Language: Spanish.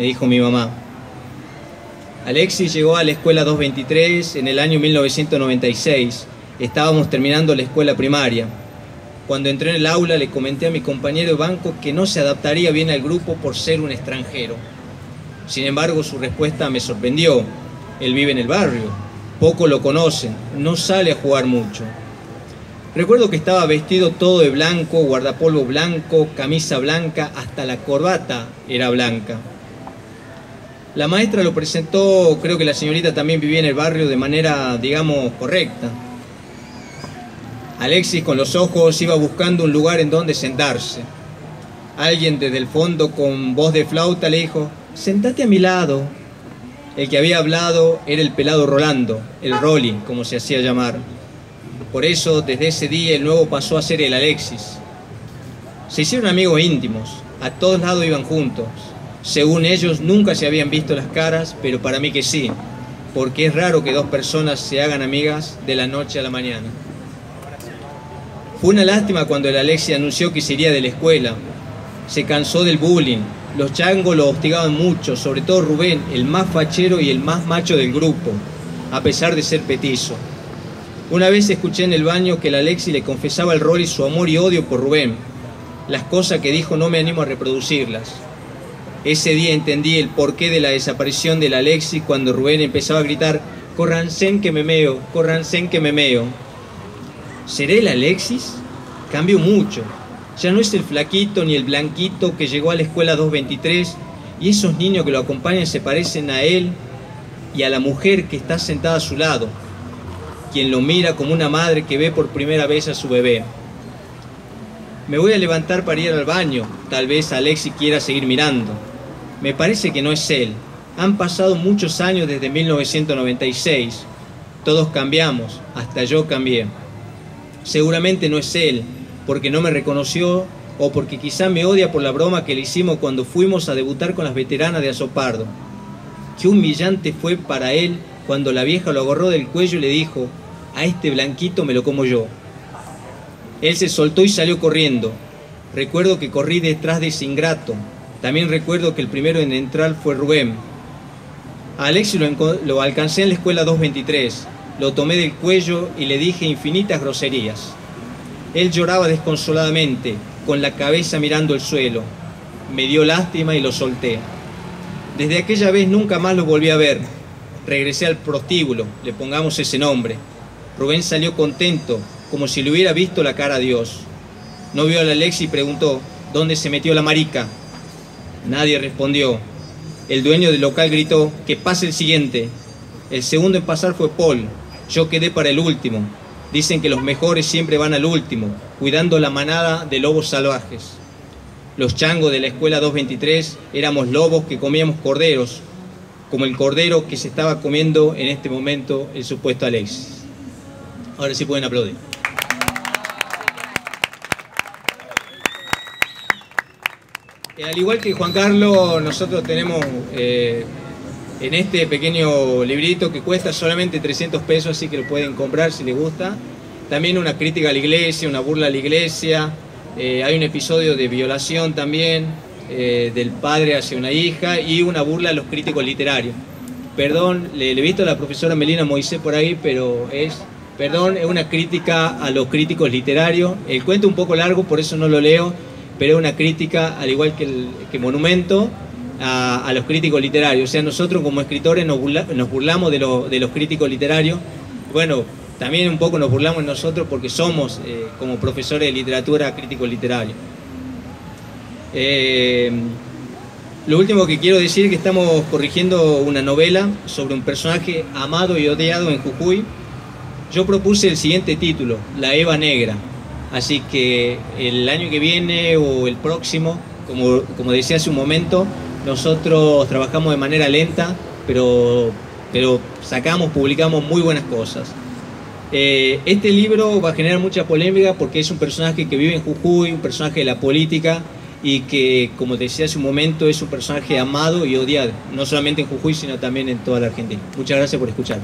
me dijo mi mamá. Alexis llegó a la escuela 223 en el año 1996. Estábamos terminando la escuela primaria. Cuando entré en el aula le comenté a mi compañero de banco que no se adaptaría bien al grupo por ser un extranjero. Sin embargo, su respuesta me sorprendió. Él vive en el barrio, poco lo conocen, no sale a jugar mucho. Recuerdo que estaba vestido todo de blanco, guardapolvo blanco, camisa blanca, hasta la corbata era blanca. La maestra lo presentó, creo que la señorita también vivía en el barrio de manera, digamos, correcta. Alexis con los ojos iba buscando un lugar en donde sentarse. Alguien desde el fondo con voz de flauta le dijo, sentate a mi lado. El que había hablado era el pelado Rolando, el Rolly, como se hacía llamar. Por eso, desde ese día, el nuevo pasó a ser el Alexis. Se hicieron amigos íntimos, a todos lados iban juntos. Según ellos, nunca se habían visto las caras, pero para mí que sí, porque es raro que dos personas se hagan amigas de la noche a la mañana. Fue una lástima cuando el Alexis anunció que se iría de la escuela. Se cansó del bullying. Los changos lo hostigaban mucho, sobre todo Rubén, el más fachero y el más macho del grupo, a pesar de ser petizo. Una vez escuché en el baño que el Alexi le confesaba al Rolly su amor y odio por Rubén. Las cosas que dijo no me animo a reproducirlas. Ese día entendí el porqué de la desaparición del Alexi cuando Rubén empezaba a gritar, Corrancén que me meo, Corrancén que me meo. ¿Seré el Alexis? Cambió mucho. Ya no es el flaquito ni el blanquito que llegó a la escuela 223 y esos niños que lo acompañan se parecen a él y a la mujer que está sentada a su lado quien lo mira como una madre que ve por primera vez a su bebé. Me voy a levantar para ir al baño, tal vez Alexi quiera seguir mirando. Me parece que no es él. Han pasado muchos años desde 1996. Todos cambiamos, hasta yo cambié. Seguramente no es él, porque no me reconoció o porque quizá me odia por la broma que le hicimos cuando fuimos a debutar con las veteranas de Azopardo. Qué humillante fue para él cuando la vieja lo agarró del cuello y le dijo, a este blanquito me lo como yo. Él se soltó y salió corriendo. Recuerdo que corrí detrás de ese ingrato. También recuerdo que el primero en entrar fue Rubén. A Alexi lo, alcancé en la escuela 223. Lo tomé del cuello y le dije infinitas groserías. Él lloraba desconsoladamente, con la cabeza mirando el suelo. Me dio lástima y lo solté. Desde aquella vez nunca más lo volví a ver. Regresé al prostíbulo, le pongamos ese nombre. Rubén salió contento, como si le hubiera visto la cara a Dios. No vio a la Alexi y preguntó, ¿dónde se metió la marica? Nadie respondió. El dueño del local gritó, que pase el siguiente. El segundo en pasar fue Paul. Yo quedé para el último. Dicen que los mejores siempre van al último, cuidando la manada de lobos salvajes. Los changos de la escuela 223 éramos lobos que comíamos corderos, como el cordero que se estaba comiendo en este momento el supuesto Alexis. Ahora sí pueden aplaudir. Al igual que Juan Carlos, nosotros tenemos eh, en este pequeño librito que cuesta solamente 300 pesos, así que lo pueden comprar si les gusta. También una crítica a la iglesia, una burla a la iglesia. Eh, hay un episodio de violación también del padre hacia una hija y una burla a los críticos literarios. Perdón, le, he visto a la profesora Melina Moisés por ahí, pero es Perdón, es una crítica a los críticos literarios. El cuento un poco largo, por eso no lo leo, pero es una crítica, al igual que, el, Monumento, a, los críticos literarios. O sea, nosotros como escritores nos, burlamos de, los críticos literarios. Bueno, también un poco nos burlamos nosotros porque somos, eh, como profesores de literatura, críticos literarios. Eh, lo último que quiero decir es que estamos corrigiendo una novela sobre un personaje amado y odiado en Jujuy, yo propuse el siguiente título, La Eva Negra. Así que el año que viene o el próximo, como, como decía hace un momento, nosotros trabajamos de manera lenta, pero, pero sacamos, publicamos muy buenas cosas. Eh, este libro va a generar mucha polémica porque es un personaje que vive en Jujuy, un personaje de la política y que, como decía hace un momento, es un personaje amado y odiado, no solamente en Jujuy, sino también en toda la Argentina. Muchas gracias por escuchar.